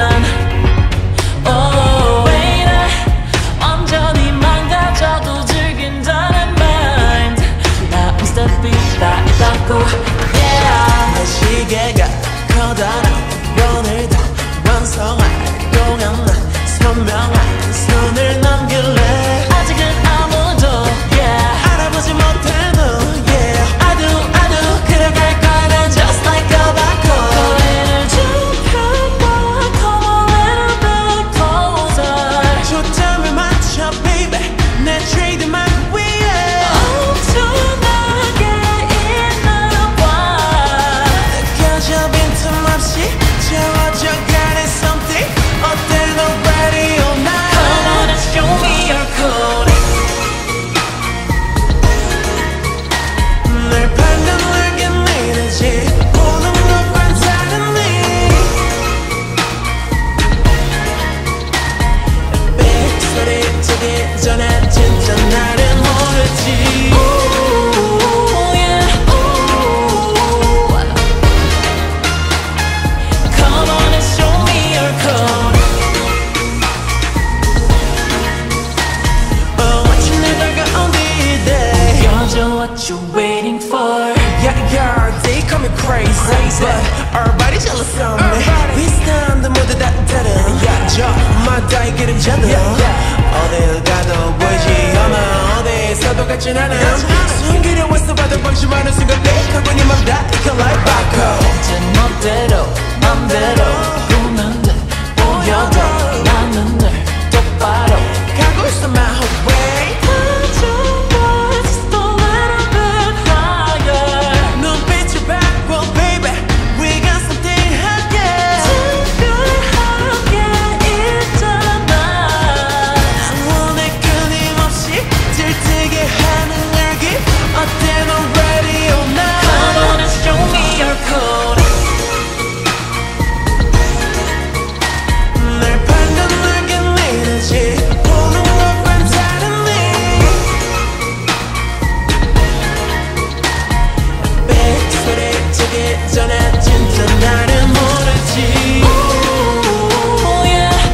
none. Come on and show me your code. Oh, watching it like on the day. You're just what you waiting for. Yeah, yeah, they call me crazy. But our jealous of me. This time the mood that I'm Yeah, yeah, my die get each other yeah, yeah. I'm him. Soon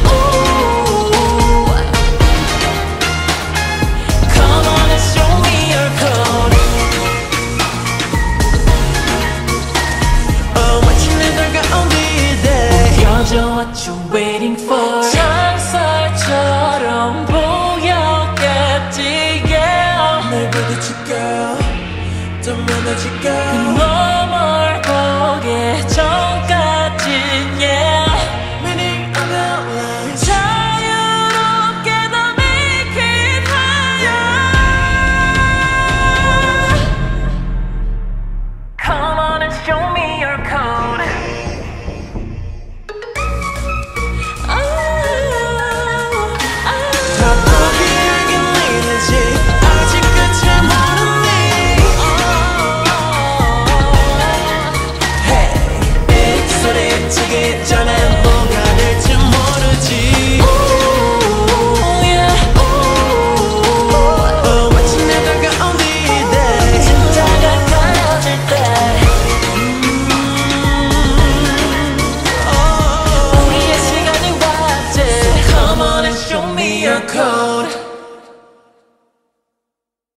Oh, Come on and show me your code. Oh, what you day You're just what you're waiting for. cold